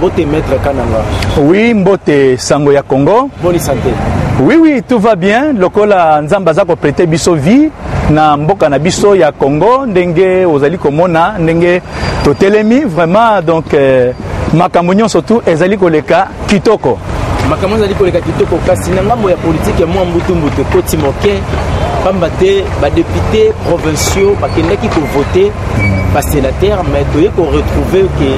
Mbote maître Kananga. Oui, mbote sango ya Congo. Bonne santé. Oui oui, tout va bien. Lokola Nzamba za ko prêter biso vie na mboka na biso ya Congo ndenge ozali komona ndenge totelemi vraiment donc euh, makambo nyonso tu ezali koleka kitoko makambo ezali koleka kitoko kasi na ngambo ya politike ya mwa mbutumbutu ekoti moke mpamba te badepute provinciaux bakendaki kovote basenatere mais toye koretrouve ke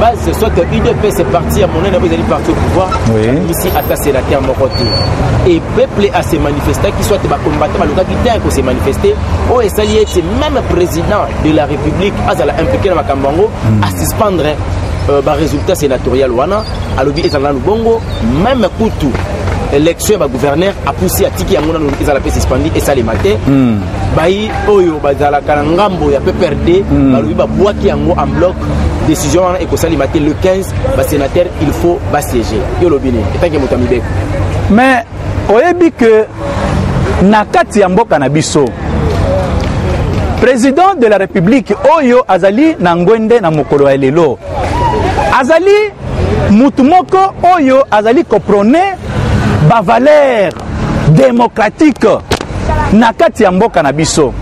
base soit udps parti ya monene yango ezali parti au pouvoir amisi ata senatere moko te e peuple ase manifestaki soit bakombata balukaki te ya kose manifeste oyo esali ete meme président de la république azala impliqué na makambo yango hmm. asuspendre euh, baresultat sénatorial wana alobi ezala nanu bongo meme kutu élection ya bagouverneur apusi atiki yango nanu ezala mpe suspendi esalema te hmm. bayi oyo bazalaka na ngambo ya pprd mm. balobi babwaki yango en bloc décision wana ekosalema te le 15 basénateur il faut basiéger yo olobi nini etanke moto ya mibeko mais oyebi que na kati ya mboka na biso président de la république oyo azali na ngwende na mokolo ya lelo azali motu moko oyo azali koprone bavalere demokratike na kati ya mboka na biso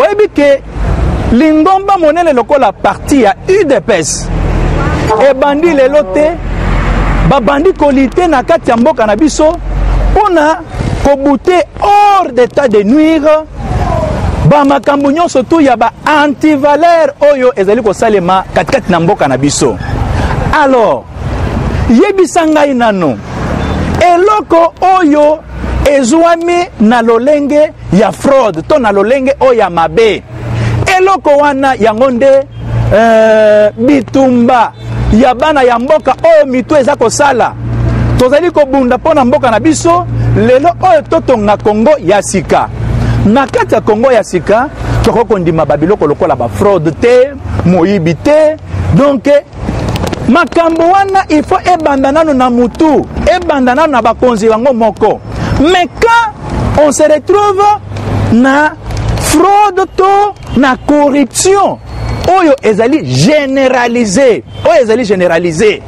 oyebi ke lingomba monene lokola parti ya udps ebandi lelo te babandi kolite na kati ya mboka na biso mpo na kobute hors d'état de nuire bamakambo nyonso tu ya baantivalere oyo ezali kosalema katikati na mboka na biso alors Yebisa ngai nano eloko oyo ezwami na lolenge ya fraude to na lolenge oyo ya mabe eloko wana yango nde euh, bitumba ya bana ya mboka oyo mitu eza kosala tozali kobunda mpo na mboka na biso lelo oyo totonga kongo ya sika na kati ya kongo ya sika tokoki kondima babiloko lokola bafraude te moyibi te donk makambo wana il faut ebanda nano na mutu ebanda nano na bakonzi bango moko mais quand on se retrouve na fraude to na corruption oyo ezali generalise oyo ezali generalise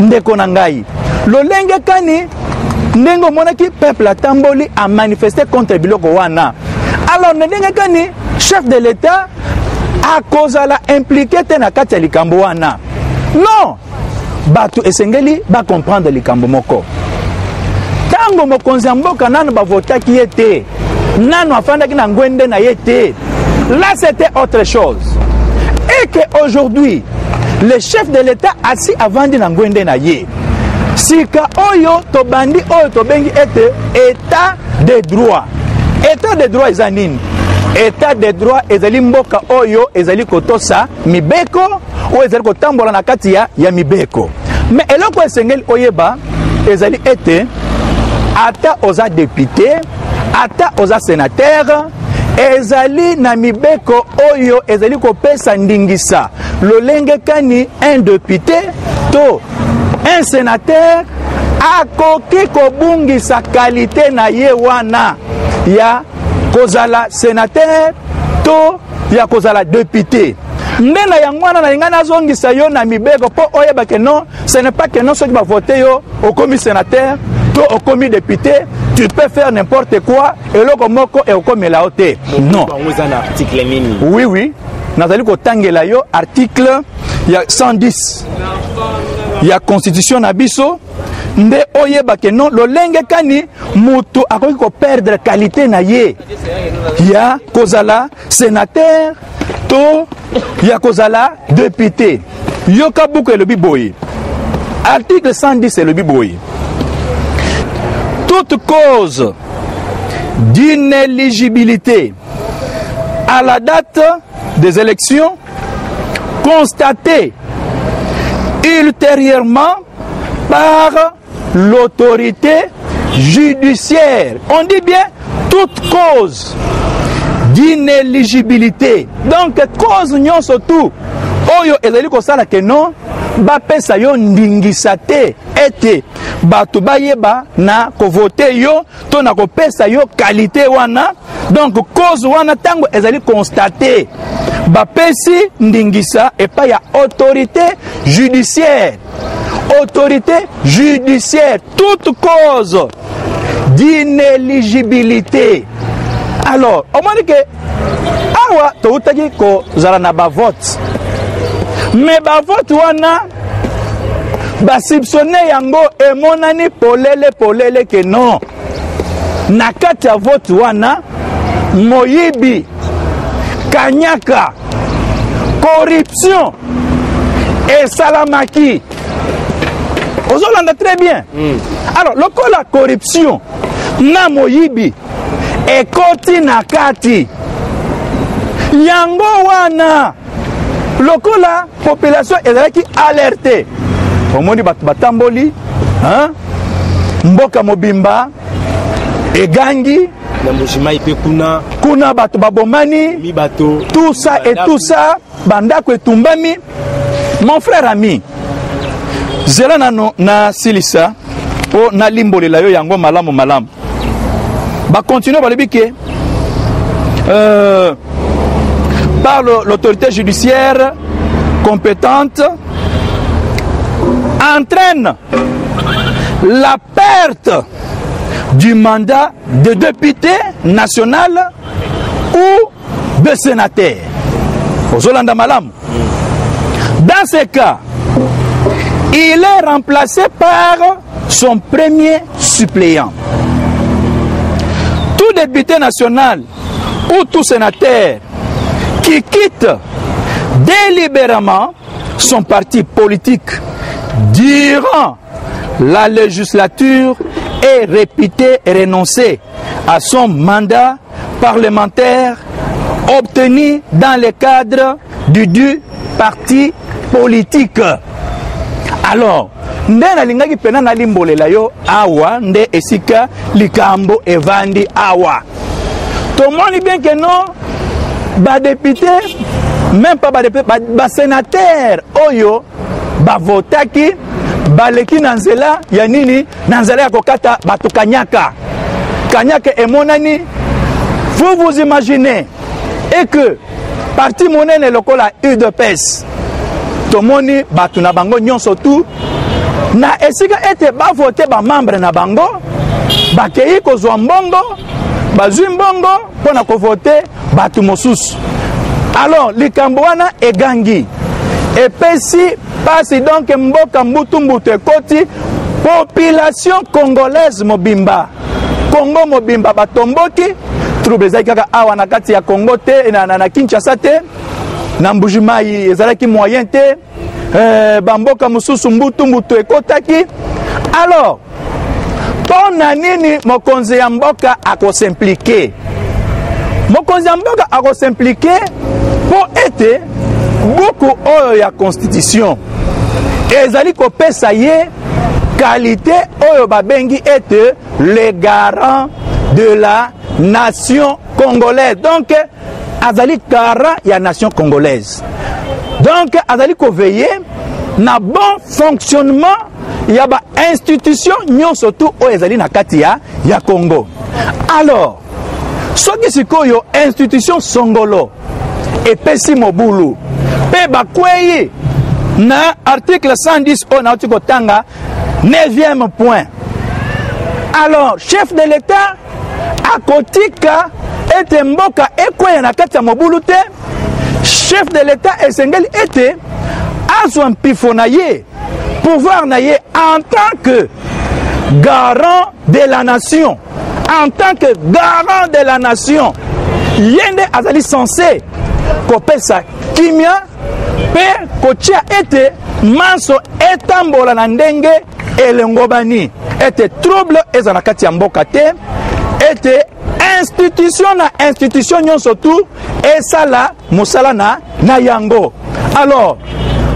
ndeko na ngai lolenge kani ndenge omonaki peuple atamboli amanifeste contre biloko wana alors na ndenge kani chef de l'etat akozala implike te na kati ya likambo wana non bato esengeli bacomprendre likambo moko ntango mokonzi ya mboka nano bavotaki ye te nano afandaki na ngwende na ye te là c'était autre chose et que aujourd'hui le chef de l'état asi avandi na ngwende na ye sika oyo tobandi oyo tobengi ete etat de droit etat de droit eza nini etat de droit ezali mboka oyo ezali kotosa mibeko oyo ezali kotambola na kati ya, ya mibeko me eloko esengeli oyeba ezali ete ata oza depute ata oza senatere ezali na mibeko oyo ezali kopesa ndingisa lolenge kani un depute to un senateur akoki kobungisa kalite na ye wana ya kozala senatere to ya kozala depute nde na yango wana nalinga nazongisa yo na mibeko mpo oyeba ke non ce n'est pas que non soki bavote yo okomi senatere to okomi depute tu peux faire n'importe quoi eloko moko ekokomela yo te non oui oui nazali kotangela yo article ya 110 ya constitution na biso nde oyeba ke non lolenge kani moto akoki koperdre kalite na ye ya kozala senatere to ya kozala depute yoka buku elobi boye article 110 elobi boye toute cause d'inéligibilité à la date des élections constaté ultérieurement par l'autorité judiciaire. On dit bien toute cause d'inéligibilité. Donc cause non surtout oyo ezali kosala que non bapesa yo ndingisa te ete bato bayeba na kovote yo to na kopesa yo kalite wana donc cause wana ntango ezali constate bapesi ndingisa epai ya autorité judiciaire autorité judiciaire toute cause d'inéligibilité alors omoni ke awa toutaki kozala na bavote me bavote wana basipsione yango emonani polele polele ke non na kati ya vote wana moyibi kanyaka corruption esalamaki ozolanda très bien mm. alors lokola corruption na moyibi ekoti na kati yango wana lokola population ezalaki alerte omoni bato batamboli mboka mobimba egangi na mbujimayi mpe kuna kuna bato babomani tout ça et tout ça Bandako etumbami, mon frère ami, zela nano na silisa po na limbolela yo yango malamu malamu. Ba continuer balobi ke euh, par l'autorité judiciaire compétente entraîne la perte du mandat de député national ou ou de sénateur. Dans ce cas, il est remplacé par son premier suppléant. Tout député national ou tout sénateur qui quitte délibérément son parti politique durant la législature et répéter et renoncer à son mandat parlementaire obtenu dans le cadre du du parti politique alors nde nalingaki mpena nalimbolela yo awa nde esika likambo evandi awa tomoni bien ke no badepute même pas badepute basenatere oyo bavotaki baleki na nzela ya nini na nzela ya kokata bato kanyaka kanyaka emonani vous vous imaginez et que parti monene lokola udps tomoni bato na bango nyonso tu na esika ete bavote bamembre na bango bakei kozwa mbongo bazwi mbongo mpo na kovote bato mosusu alors likambo wana egangi epesi mpasi donk mboka mbutumbutu ekoti population congolaise mobimba congo mobimba batomboki trouble ezalaki kaka awa na kati ya congo te na, na, na kinshasa te na mbujimai ezalaki moyen te eh, bamboka mosusu mbutu mbutu ekotaki alors mpo na nini mokonzi ya mboka akosimplike mokonzi ya mboka akosimplike mpo ete buku oyo ya constitution ezali kopesa ye kalite oyo babengi ete le garant de la nation congolaise donc azali kara ya nation congolaise donc azali koveille na bon fonctionnement ya bainstitution nyonso tu oyo ezali na kati ya, ya congo alors soki sikoyo institution songolo epesi mobulu mpe bakwei na article 110 oyo nauti kotanga 9e point alors chef de l'état akotika ete mboka ekweya na kati ya mobulu te chef de l'etat esengeli ete azwa mpifo na ye pouvoir na ye en tant que garant de la nation en tant que garant de la nation ye nde azali sense kopesa kimia mpe kotia ete manso etambola na ndenge elengobani ete trouble ezala na kati ya mboka te ete institution na institution nyonso tu esala mosala na, na yango alors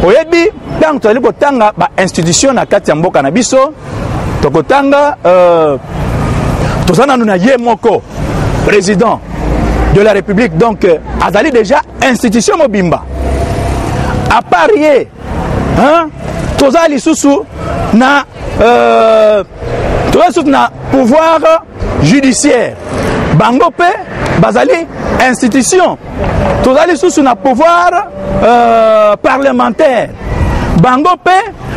oyebi ntango tozali kotanga bainstitution na kati ya mboka na biso tokotanga euh, toza nanu na ye moko président de la république donc euh, azali déjà institution mobimba à part ye hein? toza lisusu na euh, toza lisusu na pouvoir judiciaire bango mpe bazali institution toza lisusu na pouvoir euh, parlementaire bango mpe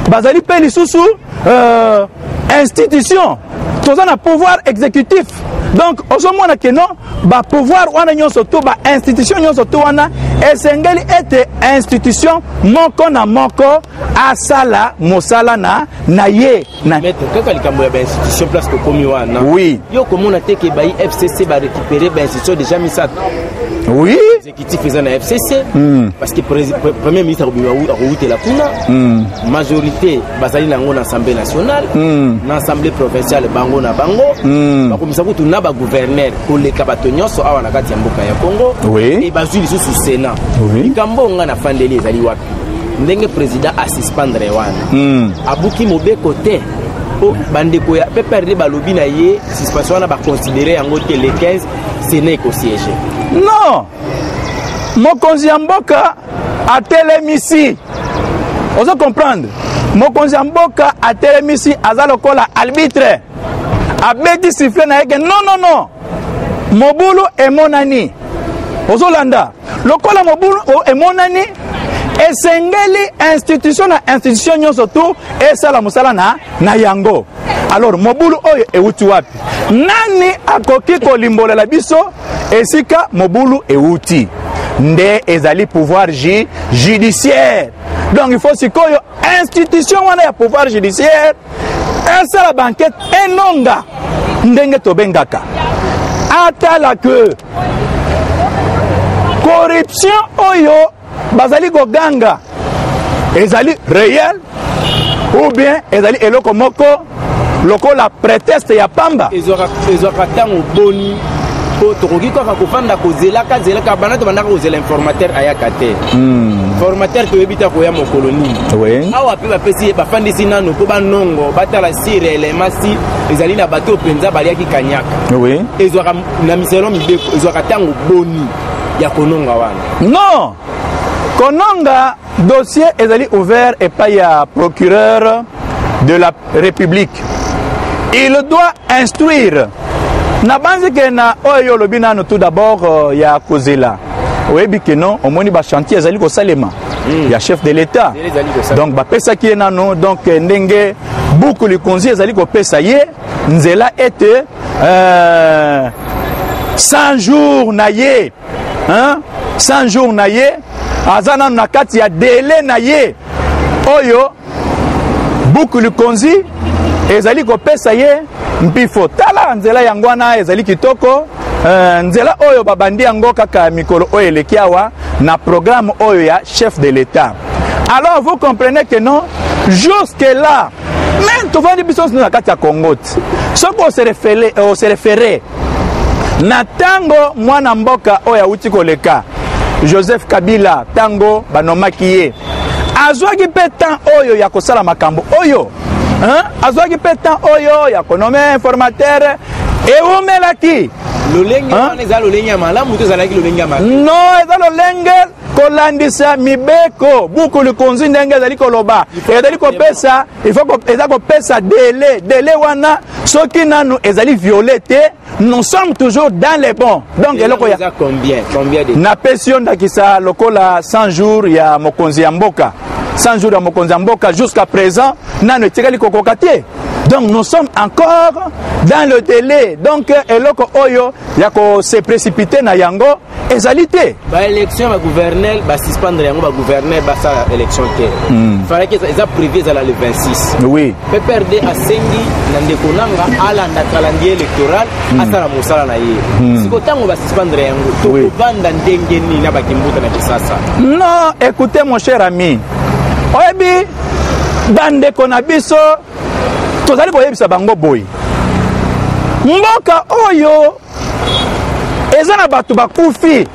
bazali mpe lisusu euh, institution toza na pouvoir exécutif donc ozomona ke non bapouvoir wana nyonso to bainstitution nyonso to wana esengeli ete institution moko na moko asala mosala na na ye kaka likambo ya bainstitution place tokomi wana oui yo okomona te ke bai fcc barécupere bainstitution déjà misato oui Kitif eza na FCC mm. parce que pre pre premier ministre akowutela kuna mm. majorité bazali nango na assemblée nationale mm. na assemblée provinciale bango na bango mm. bakomisa kutu na bagouverneur koleka bato nyonso awa na kati ya mboka ya congo oui. e bazwi lisusu sénat likambo oui. nga na fandeli ezali wapi ndenge président asuspendre wana mm. abuki mobeko te bandeko ya pprd balobi na ye suspension wana baconsidere yango te le 15 sena ekosiege non mokonzi ya mboka atelemisi ozo comprendre mokonzi ya mboka atelemisi aza lokola arbitre abeti sifle na ye ke non non non mobulu emonani ozolanda lokola mobulu emonani esengeli institution na institution nyonso tu esala mosala na, na yango alors mobulu oyo euti wapi Nani akoki kolimbolela biso esika mobulu ewuti? Nde ezali pouvoir ju judiciaire. Donc il faut sikoyo institution wana ya pouvoir judiciaire esala banquete enonga ndenge tobengaka atala que corruption oyo bazali koganga ezali reyel ou bien ezali eloko moko lokola preteste ya pamba ezwaka ntango boni mpo tokoki kaka kofanda kozelaka zelaka banda tobandaka kozela informateur ayaka te hmm. formateur toyebi te akoya mokolo nini awa mpe bapesi ye bafandisi nano mpo banongo batala si reelema si ezali na bato mpenza baliaki kanyaka ezwaka na miselo mibeko ezwaka ntango boni ya kononga wana Non Kononga dossier ezali ouvert epai ya procureur de la République. Il doit instruire nabanzi ke na oyo olobi nano tout d'abord euh, ya kozela oyebi ke non omoni bachantier ezali kosalema mm. ya chef de l'état donc bapesaki ye nano donc euh, ndenge buku likonzi ezali kopesa ye nzela ete euh, 100 jours na ye hein? 100 jours na ye aza nano na kati ya dele na ye oyo buku likonzi ezali kopesa ye mpifo tala nzela yango wana ezali kitoko uh, nzela oyo babandi yango kaka mikolo oyo eleki awa na programme oyo ya chef de l'etat alors vous comprenez que non jusque là mais tovandi biso nyonso na kati ya congo ti soki oserefere eh, na ntango mwana mboka oyo awuti koleka joseph kabila ntango banomaki ye azwaki mpe temps oyo ya kosala makambo oyo azwaki mpe temps oyo ya konome informateur ewumelaki lolenge wana eza lolenge ya malamu to ezalaki lolenge ya mabe non eza lolenge kolandisa mibeko buku likonzi ndenge ezali koloba ezali kopesa eza kopesa dele dele wana soki nanu ezali viole te nous sommes toujours dans les bons donc eloko ya napesi yo ndakisa lokola 100 jours ya mokonzi ya mboka 100 jours ya mokonzi ya mboka jusqu'à présent nanu etikali kokoka te donc nous sommes encore dans le délai donc eloko oyo ya ko se précipiter na yango ezali te baélection ya gouverneur basuspendre yango bagouverneur basala élection te mm. falaki eza privé ezala le 26 oui. pprd asengi na ndeko nanga alanda calendrier électoral mm. asala mosala na ye mm. siko ntango basuspendre yango tokobanda oui. ndenge nini na bakimbuta na kisasa non écoutez mon cher ami oyebi bandeko na biso tozali koyebisa bango boye mboka oyo eza na bato bakufi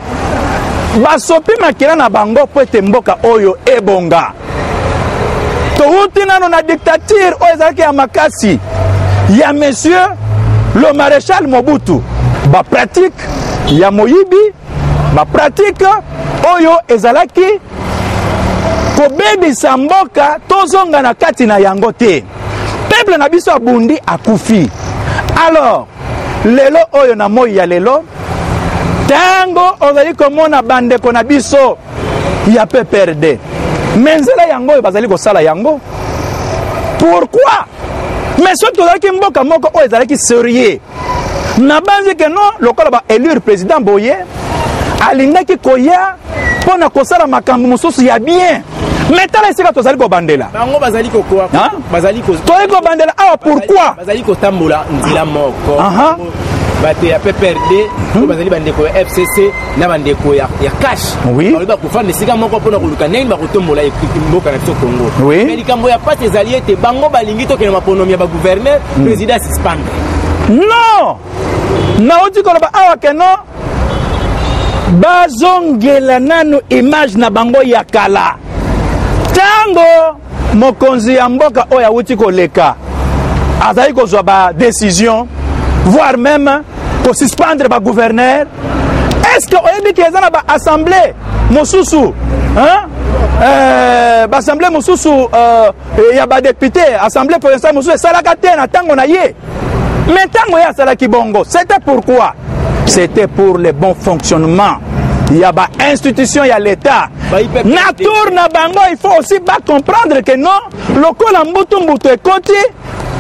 basopi makila na bango mpo ete mboka oyo ebonga towuti nano na dictature oyo ezalaki ya makasi ya monsieur le maréchal mobutu bapratike ya moyibi bapratike oyo ezalaki kobebisa mboka tozonga na kati na yango te peple na biso abundi akufi alors Lelo oyo na moi ya lelo, ntango ozali komona bandeko na biso ya pprd me nzela yango oyo bazali kosala yango pourkui me soki tozalaki mboka moko oyo ezalaki serieux nabanzi ke no lokola baelure président boye alingaki koya mpo na kosala makambo mosusu ya bien me tala esika tozali kobandela bango bazali kokoa bazali tozali kobandela awa pourkui bazali kotambola nzela moko bato ya pprd oyo bazali bandeko ya fcc na bandeko ya cash balobi bakofanda esika moko mpo na koluka ndenge bakotombola mboka na biso congo me likambo ya mpasi ezali ete bango balingi tokende maponomi ya bagouverneur hmm. président suspendre non nauti koloba awa keno bazongela nanu image na bango ya kala ntango mokonzi ya mboka oyo awuti koleka azali kozwa badécision voire même kosuspendre bagouverneur est ce que oyebi ke eza na baassemblée mosusu hein? euh, baassemblée mosusu euh, e ya badepute assemblée provinciale mosusu esalaka te na ntango na ye me ntango ye asalaki bongo c'était pourquoi c'était pour le bon fonctionnement ya bainstitution ya leta na tour na bango il faut aussi bacomprendre ke non lokola mbutumbutu ekoti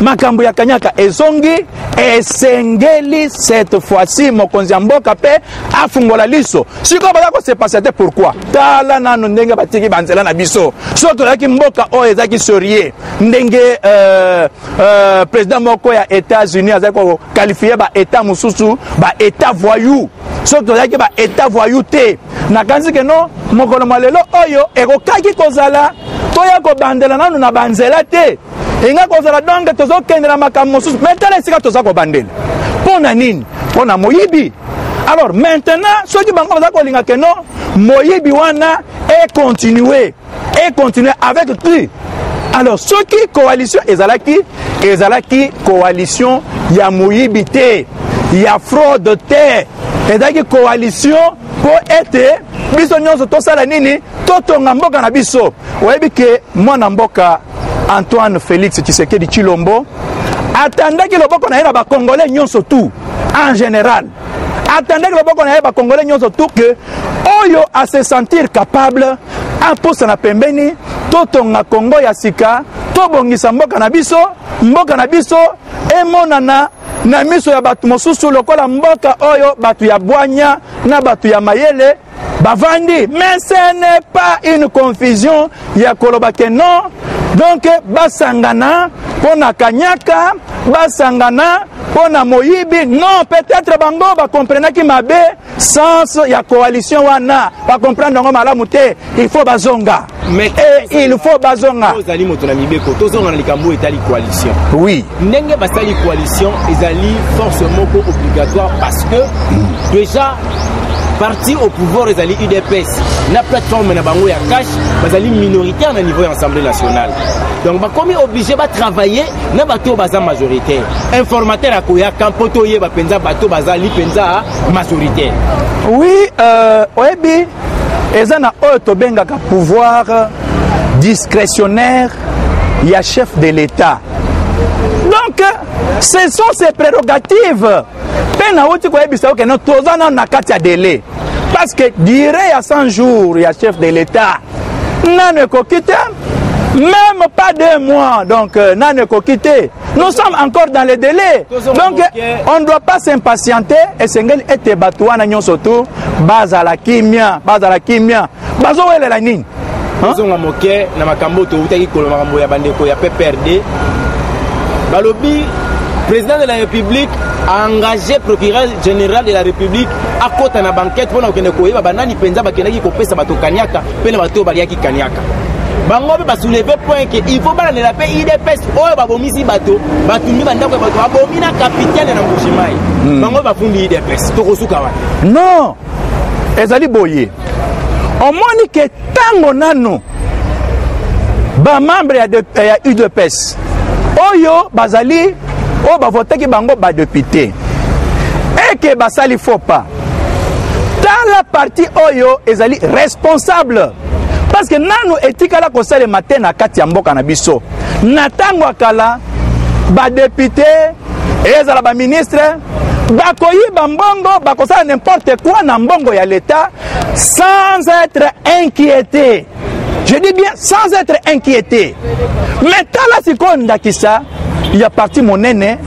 makambo ya kanyaka ezongi esengeli cette fois-ci mokonzi ya mboka mpe afungola liso sikoyo baza kosepasa te pourkui tala nano ndenge batiki banzela na biso soki tozalaki mboka oyo ezalaki sorie ndenge euh, euh, président moko ya états-unis azali kokalifie baétat mosusu baétat voyou soki tozalaki baétat voyou te nakanisi keno mokolo mwa lelo oyo ekokaki kozala toya kobandela nano na banzela te enga kozala donge tozokende na makambo mosusu me tala esika toza kobandela mpo na nini mpo na moyibi alors maintenant soki bango baza kolinga ke non moyibi wana econtinue econtinue avec qui alors soki coalition ezalaki ezalaki coalition ya moyibi te ya fraude te ezalaki coalition mpo ete biso nyonso tosala nini totonga mboka na biso oyebi ke mwana mboka Antoine Felix Tshisekedi Chilombo atandaki loboko na ye na bakongole nyonso tout en général atandaki loboko na ye bakongole nyonso tout que oyo a se sentir capable apusana pembeni totonga kongo ya sika tobongisa mboka na biso mboka na biso emonana na miso ya bato mosusu lokola mboka oyo bato ya bwanya na bato ya mayele bavandi mais ce n'est pas une confusion ya koloba ke non donc basangana mpo na kanyaka basangana mpo na moyibi non peut-être bango bakomprenaki mabe sens ya coalition wana bakomprendre yango malamu te il faut bazonga Mais eh, eh, il faut bazonga. Ozali moto na mibeko, tozonga na likambo etali coalition. Oui. Ndenge basali coalition ezali force moko obligatoire parce que mm. déjà parti au pouvoir ezali udps na plateforme na bango ya cash bazali minoritaire na niveau ya assemblée nationale donc bakomi oblige batravaille na bato oyo baza majoritaire informateur akoyaka mpo toyeba mpenza bato bazali mpenza majoritaire oui euh, oyebi eza na oyo tobengaka pouvoir discrétionnaire ya chef de l'État donc ce sont ses prérogatives mpe nauti koyebisa oke no toza nano na kati ya délai parce que dire ya 100 jours ya chef de l'État nano ekoki te même pas deux mois donc euh, nano ekoki te nous sommes encore dans le délai donc on ne doit pas s'impatienter esengeli ete bato wana nyonso tu bazala kimia bazala kimia bazowelela nini ozonga moke na makambo oyo towutaki kolo makambo ya bandeko ya pprd balobi président de la république a engagé procureur général de la république akota na bankete mpo na kokende koyeba banani mpenza bakendaki kopesa bato kaniaka mpe na bato oyo baliaki kaniaka bango mpe basouleve point ke il faut balandela mpe idps oyo babomisi bato batumbi bandako ya bato babomi na kapitale na mbujimayi hmm. bango mpe bafundi idps tokosuka wana non ezali boye omoni ke ntango nano bamembre ya, ya udps oyo bazali oyo bavotaki bango badepute eke basali faux pas tala parti oyo ezali responsable parce que nanu etikala kosalema te na kati ya mboka na biso na ntango ya kala badepute ezala baministre bakoyiba mbongo bakosala n'importe quoi na mbongo ya leta sans être inquiété je dis bien sans être inquiété mais tala sikoyo ndakisa ya parti monene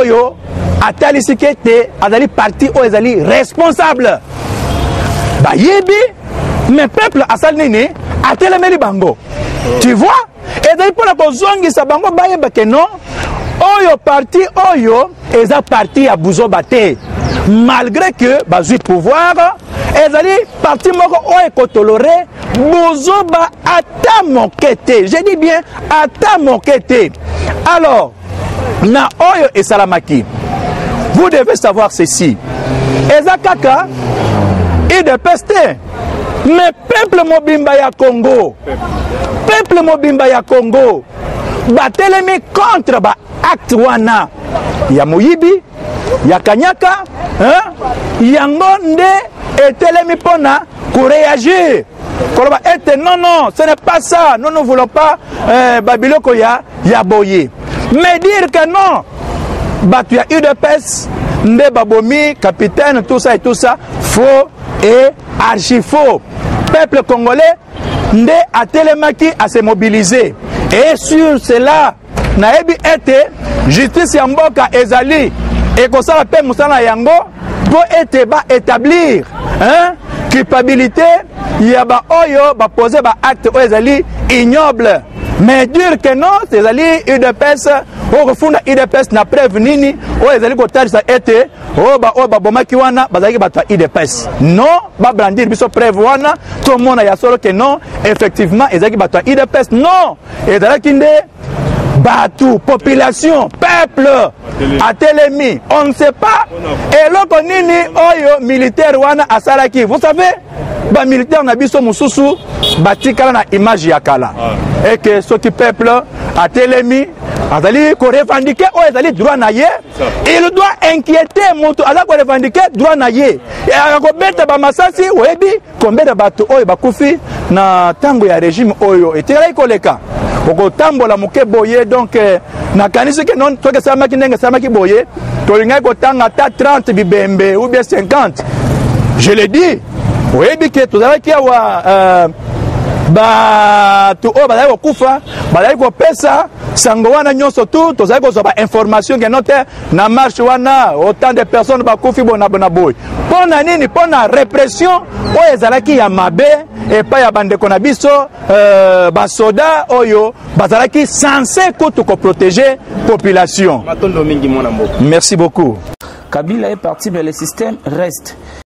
oyo atalisi ke ete azali parti oyo ezali responsable bayibi mais peuple asali nini atelemeli bango tu vois ezali mpo na kozongisa bango bayeba ke non oyo parti oyo eza parti ya buzoba te malgré que bazwi pouvoir ezali parti moko oyo ekotolore buzoba ata moke te je dis bien ata moke te alors na oyo esalamaki vous devez savoir ceci eza kaka udps te mais peuple mobimba ya congo peuple mobimba ya congo batelemi contre baacte wana ya moyibi ya kanyaka hein? yango nde etelemi mpo na koreagir koloba ete non non ce n'est pas ça nous ne voulons pas euh, babiloko ya, ya boye mais dire que non bato ya udps nde babomi capitaine tout ça et tout ça faux et archi faux peuple congolais nde atelemaki à se mobiliser et sur cela nayebi ete justice ya mboka ezali ekosala mpe mosala yango mpo ete ba établir hein? culpabilité ya baoyo bapose baacte oyo ezali ignoble mais dire que non ezali udps oyo kofunda udps na preuve nini oyo ezali kotalisa ete oyo baoyo babomaki wana bazalaki bato ya udps non babrandir biso preuve wana tomona ya solo ke non effectivement ezalaki bato ya udps non ezalaki nde bato population peuple atelemi on ne sait pas eloko nini oyo militaire wana asalaki vous savez bamilitaire na biso mosusu batikala na image ya kala ah. eke soki peuple atelemi azali korevandike oyo ezali droit na ye il doit inquiéter moto aza korevandike droit na ye akobeta bamasasi oyebi Combien ya bato oyo bakufi na ntango ya regime oyo etikalaki koleka? okotambola moke boye donc eh, nakanisi ke non soki esalamaki ndenge esalamaki boye tolingaki kotanga ata 30 bibembe ou bien 50 je le dis oyebi ke tozalaki awa euh, bato oyo bazalaki kokufa bazalaki kopesa sango wana nyonso tu tozalaki kozwa bainformation keno te na marche wana autant de personnes bakufi bona bona boye mpo na nini mpo na repression oyo ezalaki ya mabe epai ya bandeko na biso euh, basoda oyo bazalaki sense kutu koprotege population merci beaucoup kabila est parti mais le système reste